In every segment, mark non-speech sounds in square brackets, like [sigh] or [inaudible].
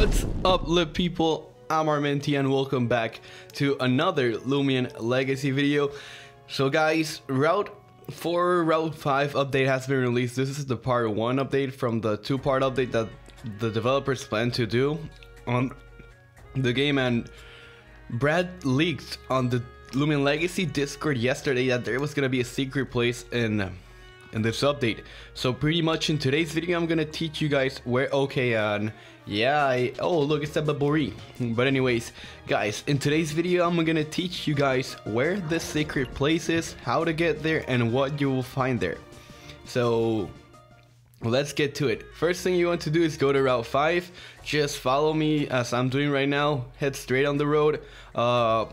What's up, lit people? I'm Armenti and welcome back to another Loomian Legacy video. So guys, Route 4 Route 5 update has been released. This is the part 1 update from the two-part update that the developers plan to do on the game and Brad leaked on the Loomian Legacy Discord yesterday that there was gonna be a secret place in in this update. So pretty much in today's video, I'm gonna teach you guys where, and yeah, I, oh look, it's a Babori. [laughs] But anyways, guys, in today's video, I'm gonna teach you guys where the secret place is, how to get there, and what you will find there. So let's get to it. First thing you want to do is go to Route 5. Just follow me as I'm doing right now. Head straight on the road. Uh,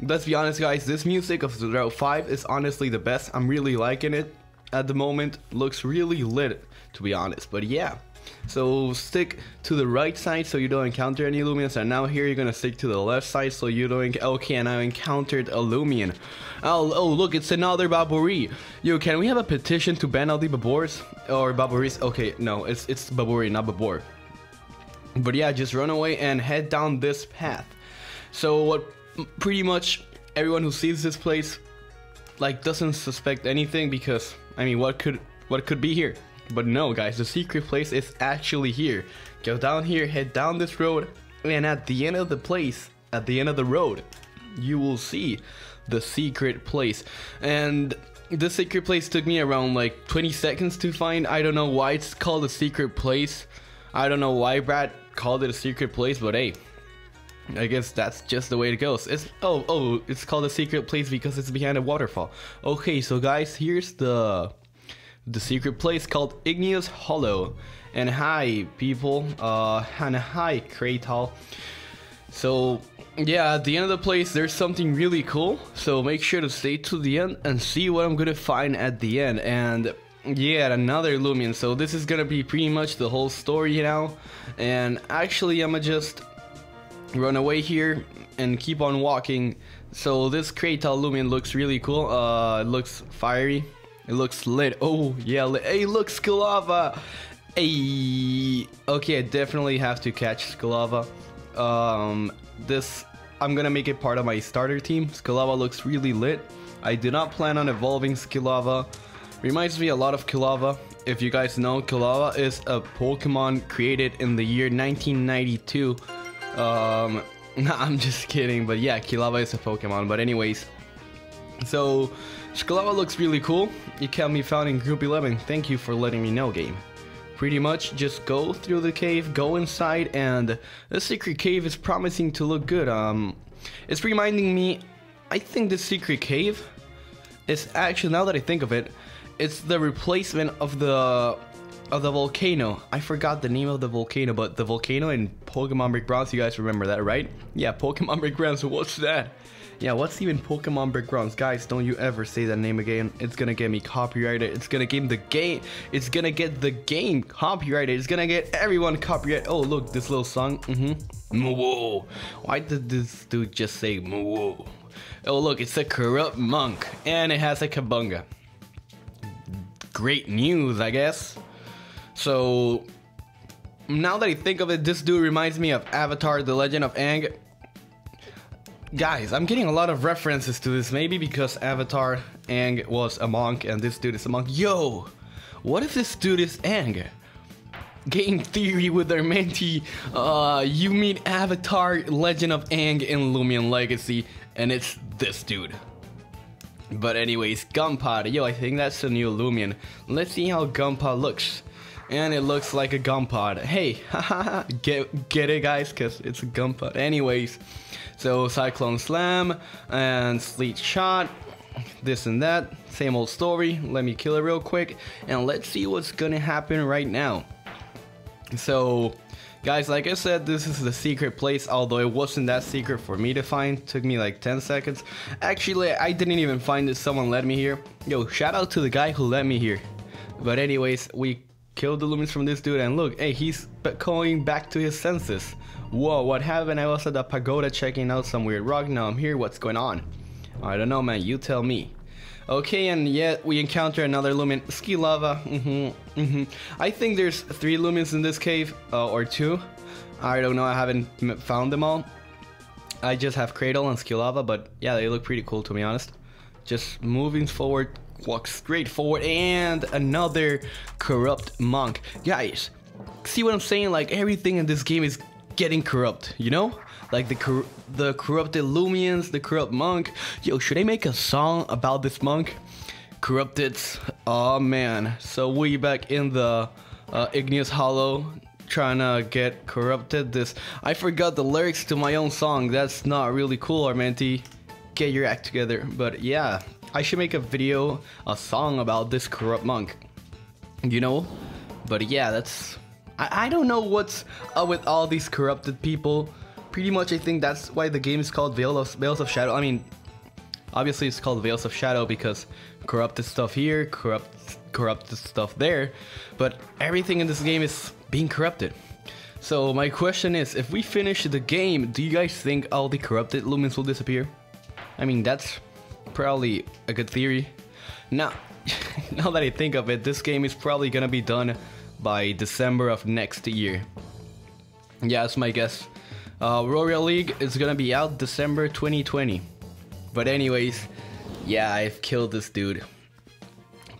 let's be honest guys, this music of Route 5 is honestly the best. I'm really liking it at the moment looks really lit to be honest but yeah. So stick to the right side so you don't encounter any Loomians and now here you're gonna stick to the left side so you don't okay and I encountered a Loomian oh, oh look it's another Babori. Yo can we have a petition to ban all the Babors? Or Baboris okay no it's it's Babori not Babor. But yeah just run away and head down this path. So what pretty much everyone who sees this place like doesn't suspect anything because I mean what could what could be here? But no guys, the secret place is actually here. Go down here, head down this road, and at the end of the place, at the end of the road, you will see the secret place. And the secret place took me around like 20 seconds to find. I don't know why it's called a secret place. I don't know why Brad called it a secret place, but hey, I guess that's just the way it goes. It's oh oh, it's called a secret place because it's behind a waterfall. Okay, so guys, here's the the secret place called Igneous Hollow. And hi people, uh and hi Kratal. So yeah, at the end of the place there's something really cool. So make sure to stay to the end and see what I'm gonna find at the end. And yeah, another Loomian. So this is gonna be pretty much the whole story now. And actually I'ma just run away here and keep on walking. So this Kratal Loomian looks really cool. Uh, it looks fiery. It looks lit. Oh, yeah. Lit. Hey, look, Skalava. Hey. Okay, I definitely have to catch Skalava. Um, this, I'm gonna make it part of my starter team. Skalava looks really lit. I do not plan on evolving Skalava. Reminds me a lot of Kilava. If you guys know, Kilava is a Pokemon created in the year 1992 um, [laughs] I'm just kidding, but yeah, Kilava is a Pokemon. But anyways, so Skalava looks really cool. You can be found in Group 11. Thank you for letting me know, game. Pretty much just go through the cave, go inside, and the secret cave is promising to look good. Um, it's reminding me, I think the secret cave is actually, now that I think of it, it's the replacement of the of the volcano. I forgot the name of the volcano, but the volcano in Pokemon Brick Bronze, you guys remember that, right? Yeah, Pokemon Brick Bronze, what's that? Yeah, what's even Pokemon Brick Bronze? Guys, don't you ever say that name again. It's gonna get me copyrighted. It's gonna get the game. It's gonna get the game copyrighted. It's gonna get everyone copyrighted. Oh, look, this little song. Mm-hmm. Whoa. Why did this dude just say whoa? Oh, look, it's a corrupt monk. And it has a kabunga. Great news, I guess. So now that I think of it, this dude reminds me of Avatar: The Legend of Aang. Guys, I'm getting a lot of references to this, maybe because Avatar Aang was a monk and this dude is a monk. Yo, what if this dude is Aang? Game theory with Armenti. Uh, you meet Avatar Legend of Aang in Loomian Legacy, and it's this dude. But anyways, Gunpowder. Yo, I think that's the new Loomian. Let's see how Gunpowder looks and it looks like a gum pod. Hey, [laughs] get get it, guys, cause it's a gum pod. Anyways, so Cyclone Slam and Sleet Shot, this and that, same old story. Let me kill it real quick, and let's see what's gonna happen right now. So. Guys, like I said, this is the secret place, although it wasn't that secret for me to find. Took me like 10 seconds. Actually, I didn't even find it, someone led me here. Yo, shout out to the guy who led me here. But anyways, we killed the Loomians from this dude and look, hey, he's going back to his senses. Whoa, what happened? I was at the pagoda checking out some weird rock. Now I'm here. What's going on? I don't know, man. You tell me. Okay, and yet we encounter another Loomian. Ski Lava. Mm-hmm, mm-hmm. I think there's three Loomians in this cave, uh, or two. I don't know, I haven't found them all. I just have Cradle and Skilava, but yeah, they look pretty cool to be honest. Just moving forward, walk straight forward, and another Corrupt Monk. Guys, see what I'm saying? Like, everything in this game is getting corrupt, you know? like the cor the corrupted Loomians, the corrupt monk. Yo, should I make a song about this monk? Corrupted. Oh man. So we back in the uh, Igneous Hollow trying to get corrupted. This I forgot the lyrics to my own song. That's not really cool, Armenti. Get your act together. But yeah, I should make a video, a song about this corrupt monk. You know? But yeah, that's I, I don't know what's up with all these corrupted people pretty much I think that's why the game is called Veil of, Veils of Shadow. I mean, obviously it's called Veils of Shadow because corrupted stuff here, corrupt corrupted stuff there, but everything in this game is being corrupted. So my question is, if we finish the game, do you guys think all the corrupted Loomians will disappear? I mean, that's probably a good theory. Now, [laughs] now that I think of it, this game is probably gonna be done by December of next year. Yeah, that's my guess. Uh, Royal League is gonna be out December 2020. But anyways, yeah, I've killed this dude.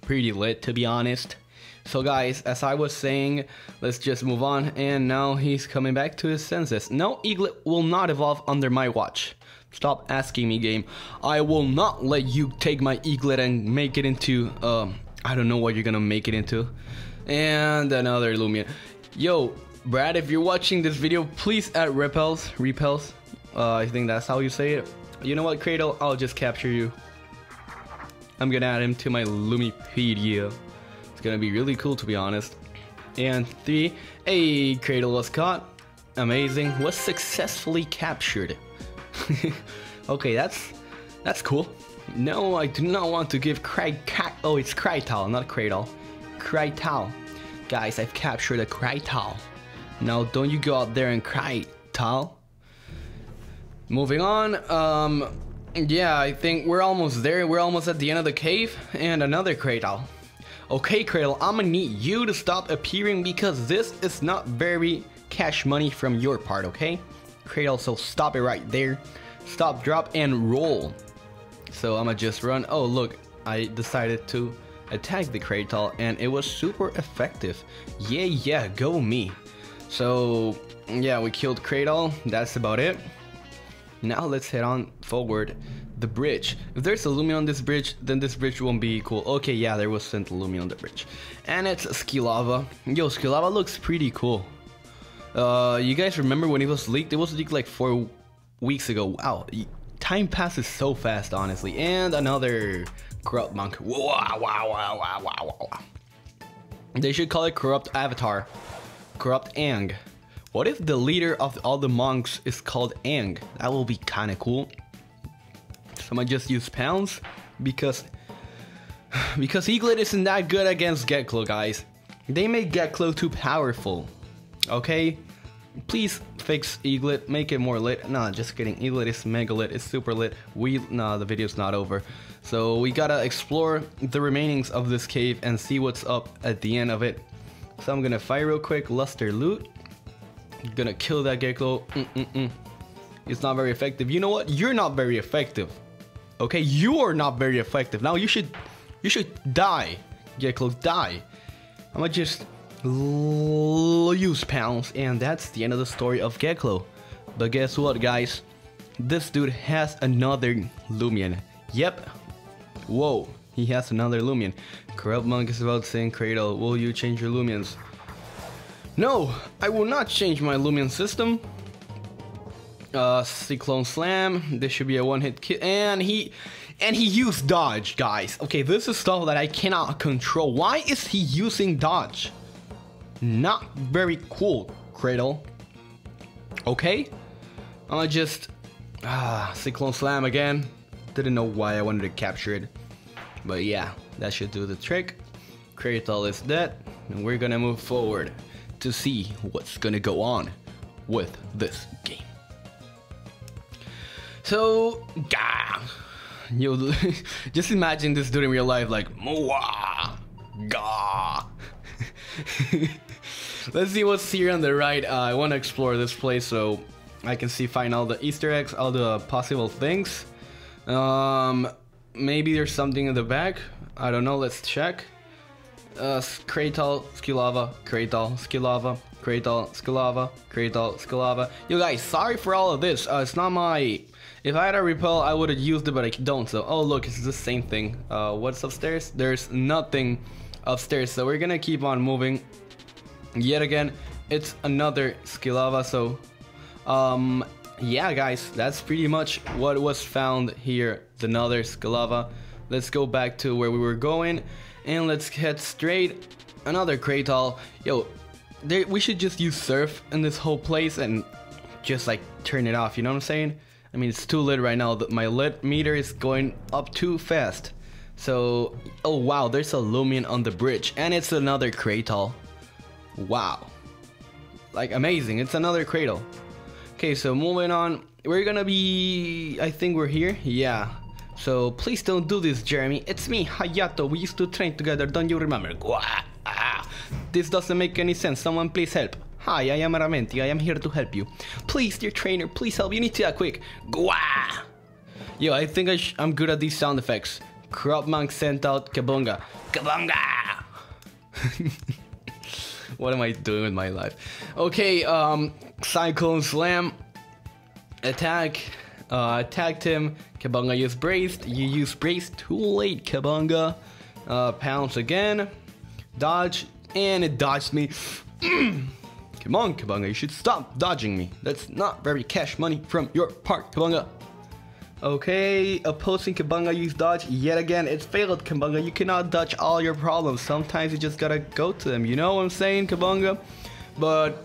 Pretty lit, to be honest. So guys, as I was saying, let's just move on. And now he's coming back to his senses. No, Eaglit will not evolve under my watch. Stop asking me, game. I will not let you take my Eaglit and make it into, um, I don't know what you're gonna make it into. And another Loomian. Yo, Brad, if you're watching this video, please add repels, repels. Uh, I think that's how you say it. You know what, Cradle? I'll just capture you. I'm gonna add him to my Lumipedia. It's gonna be really cool, to be honest. And three, a Cradle was caught. Amazing. Was successfully captured. [laughs] okay, that's that's cool. No, I do not want to give Cry Cat. Oh, it's Krytal, not Cradle. Krytal. Guys, I've captured a Krytal. Now, don't you go out there and cry, Tal. Moving on, um, yeah, I think we're almost there. We're almost at the end of the cave, and another Cradle. Okay, Cradle, I'm gonna need you to stop appearing because this is not very cash money from your part, okay? Cradle, so stop it right there. Stop, drop, and roll. So I'm gonna just run. Oh, look, I decided to attack the Cradle, and it was super effective. Yeah, yeah, go me. So yeah, we killed Cradle. That's about it. Now let's head on forward. The bridge. If there's a Loomian on this bridge, then this bridge won't be cool. Okay, yeah, there was sent Loomian on the bridge. And it's Skilava. Yo, Skilava looks pretty cool. Uh, you guys remember when it was leaked? It was leaked like four weeks ago. Wow, time passes so fast, honestly. And another corrupt monk. Wow, wow, wow, wow, wow, wow. They should call it corrupt avatar. Corrupt Aang. What if the leader of all the monks is called Aang? That will be kinda cool. So I just use pounds because [sighs] because Eaglit isn't that good against Geklow, guys. They make Geklow too powerful. Okay? Please fix Eaglit, make it more lit. Nah, just kidding. Eaglit is mega lit, it's super lit. We nah, the video's not over. So we gotta explore the remainings of this cave and see what's up at the end of it. So I'm gonna fire real quick, Luster Loot. Gonna kill that gecko. Mm -mm -mm. It's not very effective. You know what? You're not very effective. Okay, you are not very effective. Now you should, you should die. gecko. die. I'm gonna just use pounds, and that's the end of the story of Geklow. But guess what, guys? This dude has another Loomian. Yep. Whoa. He has another Loomian. Corrupt Monk is about to say Cradle, will you change your Loomians? No, I will not change my Loomian system. Uh, Cyclone Slam, this should be a one-hit kill, and he, and he used dodge, guys. Okay, this is stuff that I cannot control. Why is he using dodge? Not very cool, Cradle. Okay, I'm gonna just, ah, Cyclone Slam again. Didn't know why I wanted to capture it. But yeah, that should do the trick. Kratal is dead, and we're gonna move forward to see what's gonna go on with this game. So, gah, You [laughs] just imagine this dude in real life, like Moa, ga. [laughs] Let's see what's here on the right. Uh, I want to explore this place so I can see find all the Easter eggs, all the possible things. Um, maybe there's something in the back. I don't know. Let's check. Uh, Kratal, Skilava, Kratal, Skilava, Kratal, Skilava, Kratal, Skilava. You guys, sorry for all of this. Uh, it's not my. If I had a repel, I would have used it, but I don't. So, oh look, it's the same thing. Uh, what's upstairs? There's nothing upstairs. So we're gonna keep on moving. Yet again, it's another Skilava. So, um, yeah, guys, that's pretty much what was found here. It's another Skilava. Let's go back to where we were going, and let's head straight. Another Kratal. Yo, there, we should just use Surf in this whole place and just like turn it off. You know what I'm saying? I mean, it's too lit right now. That my lit meter is going up too fast. So, oh wow, there's a Loomian on the bridge, and it's another Kratal. Wow. Like, amazing. It's another Cradle. Okay, so moving on. We're gonna be... I think we're here. Yeah. So, please don't do this, Jeremy. It's me, Hayato. We used to train together, don't you remember? This doesn't make any sense. Someone please help. Hi, I am Armenti. I am here to help you. Please, dear trainer, please help. You need to act quick. Gwa! Yo, I think I am good at these sound effects. Corrupt Monk sent out Kabunga. Kabunga! [laughs] what am I doing with my life? Okay, um, Cyclone Slam. Attack. Uh, attacked him. Kabunga used Braced. You used Braced too late, Kabunga. Uh, pounce again. Dodge. And it dodged me. [clears throat] Come on, Kabunga, you should stop dodging me. That's not very cash money from your part, Kabunga. Okay, opposing Kabunga use dodge yet again. It's failed, Kabunga. You cannot dodge all your problems. Sometimes you just gotta go to them. You know what I'm saying, Kabunga? But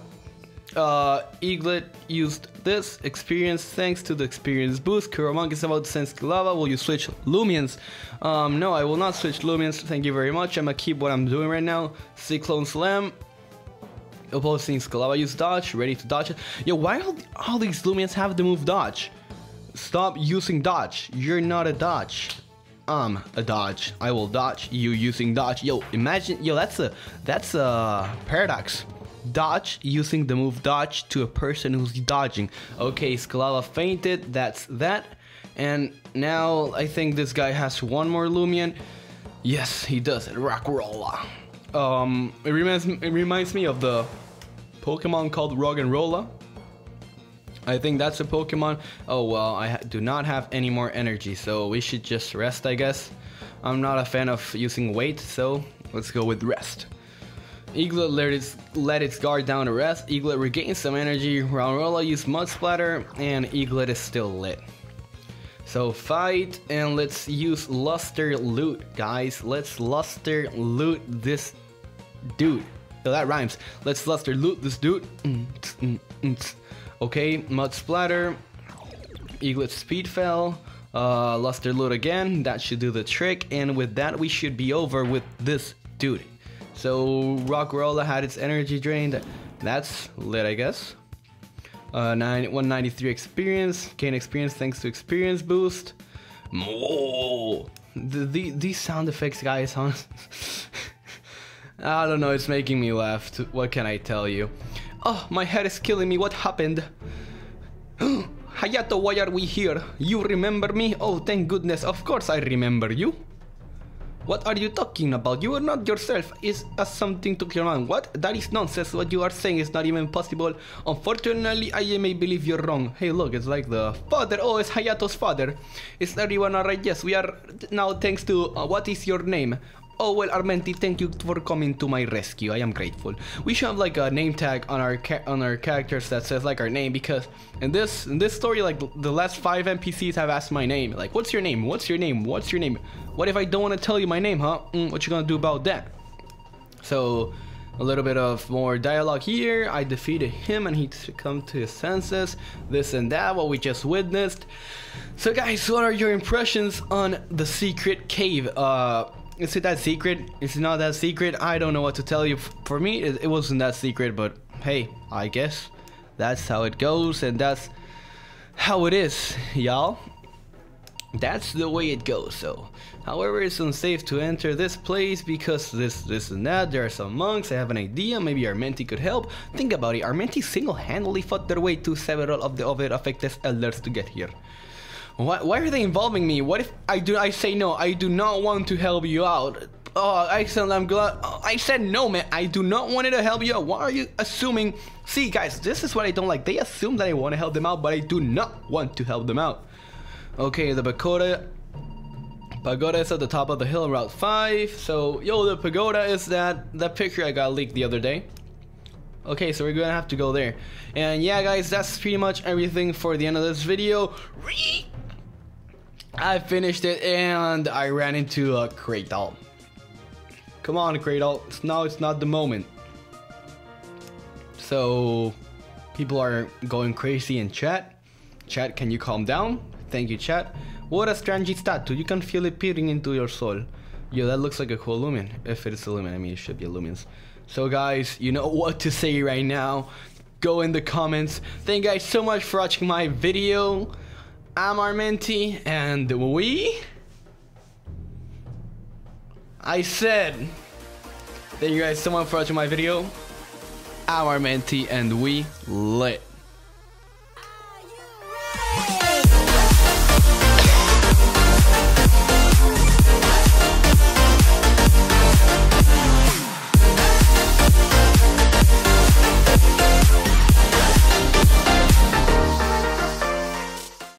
uh, Eaglit used this experience thanks to the experience boost. Corrupt Monk is about to send lava. Will you switch Loomians? Um, no, I will not switch Loomians. Thank you very much. I'm gonna keep what I'm doing right now. Cyclone Slam. Opposing Skalava use dodge. Ready to dodge it. Yo, why all, all these Loomians have the move dodge? Stop using dodge. You're not a dodge. I'm a dodge. I will dodge you using dodge. Yo, imagine, yo, that's a, that's a paradox. Dodge using the move dodge to a person who's dodging. Okay, Skalala fainted. That's that. And now I think this guy has one more Loomian. Yes, he does it. Rockrolla. Um, it reminds it reminds me of the Pokemon called Roggenrola I think that's a Pokemon. Oh well, I do not have any more energy, so we should just rest, I guess. I'm not a fan of using weight, so let's go with rest. Eaglit let its, let its guard down to rest. Eaglit regains some energy. Roggenrola used Mud Splatter, and Eaglit is still lit. So fight, and let's use Luster Loot, guys. Let's Luster Loot this dude. So that rhymes. Let's Luster Loot this dude. Mm, mm, mm, Okay, Mud Splatter, Eaglit Speed Fell, uh, Luster Loot again, that should do the trick, and with that we should be over with this dude. So Rockrolla had its energy drained, that's lit I guess. Uh, 9, 193 experience, gain experience thanks to experience boost. Whoa! The, the, these sound effects guys, [laughs] huh? I don't know, it's making me laugh. What can I tell you? Oh, my head is killing me. What happened? [gasps] Hayato, why are we here? You remember me? Oh, thank goodness. Of course I remember you. What are you talking about? You are not yourself. Is uh, something to your mind. What? That is nonsense. What you are saying is not even possible. Unfortunately, I may believe you're wrong. Hey, look, it's like the father. Oh, it's Hayato's father. Is everyone alright? Yes, we are now thanks to... Uh, what is your name? Oh well, Armenti, thank you for coming to my rescue. I am grateful. We should have like a name tag on our on our characters that says like our name because in this in this story, like the last five NPCs have asked my name. Like, what's your name? What's your name? What's your name? What if I don't want to tell you my name, huh? Mm, what you gonna do about that? So, a little bit of more dialogue here. I defeated him and he come to his senses. This and that, what we just witnessed. So guys, what are your impressions on the secret cave? Uh, is it that secret? Is it not that secret? I don't know what to tell you. For me, it, it wasn't that secret, but hey, I guess that's how it goes, and that's how it is, y'all. that's the way it goes. So, however, it's unsafe to enter this place because this, this, and that. There are some monks. I have an idea. Maybe Armenti could help. Think about it. Armenti single-handedly fought their way to several of the other affected elders to get here. Why, why are they involving me? What if I do? I say no. I do not want to help you out. Oh, excellent. I'm glad. Oh, I said no, man. I do not want to help you out. Why are you assuming? See, guys, this is what I don't like. They assume that I want to help them out, but I do not want to help them out. Okay, the pagoda. Pagoda is at the top of the hill, Route 5. So, yo, the pagoda is that that picture I got leaked the other day. Okay, so we're gonna have to go there. And yeah, guys, that's pretty much everything for the end of this video. I finished it and I ran into a Kratal. Come on, Kratal. Now it's not the moment. So, people are going crazy in chat. Chat, can you calm down? Thank you, chat. What a strange tattoo. You can feel it peering into your soul. Yo, that looks like a cool lumen. If it is a lumen, I mean, it should be a lumens. So, guys, you know what to say right now. Go in the comments. Thank you guys so much for watching my video. I'm Armenti, and we... I said... Thank you guys so much for watching my video. I'm Armenti, and we lit.